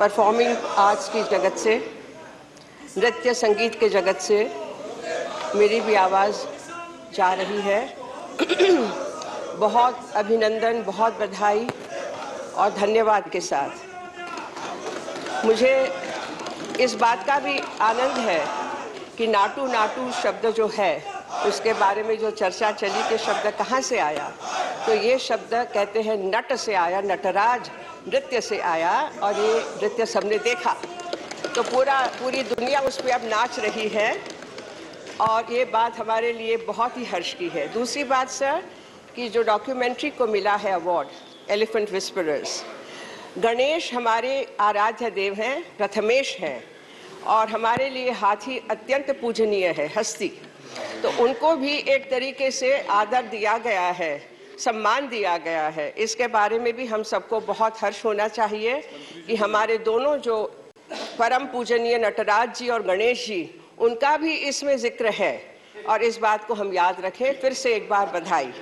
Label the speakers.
Speaker 1: Performing arts की जगत से, नृत्य संगीत के जगत से मेरी भी आवाज़ जा रही है। बहुत अभिनंदन, बहुत बधाई और धन्यवाद के साथ। मुझे इस बात का भी आनंद है कि नाटू नाटू शब्द जो है, उसके बारे में जो चर्चा चली कि शब्द कहाँ से आया? तो ये शब्द कहते हैं, नट से आया, नटराज। नृत्य से आया और ये नृत्य सबने देखा। तो पूरा, पूरी दुनिया उस पर अब नाच रही है और ये बात हमारे लिए बहुत ही हर्ष की है। दूसरी बात, सर, कि जो डॉक्यूमेंट्री को मिला है अवार्ड एलिफेंट विस्परर्स गणेश हमारे आराध्य देव हैं, प्रथमेश हैं और हमारे लिए हाथी अत्यंत पूजनीय है, हस्ती। तो उनको भी एक तरीके से आदर दिया गया है सम्मान दिया गया है। इसके बारे में भी हम सबको बहुत हर्ष होना चाहिए कि हमारे दोनों जो परम पूजनीय नटराज जी और गणेश जी, उनका भी इसमें ज़िक्र है। और इस बात को हम याद रखें, फिर से एक बार बधाई।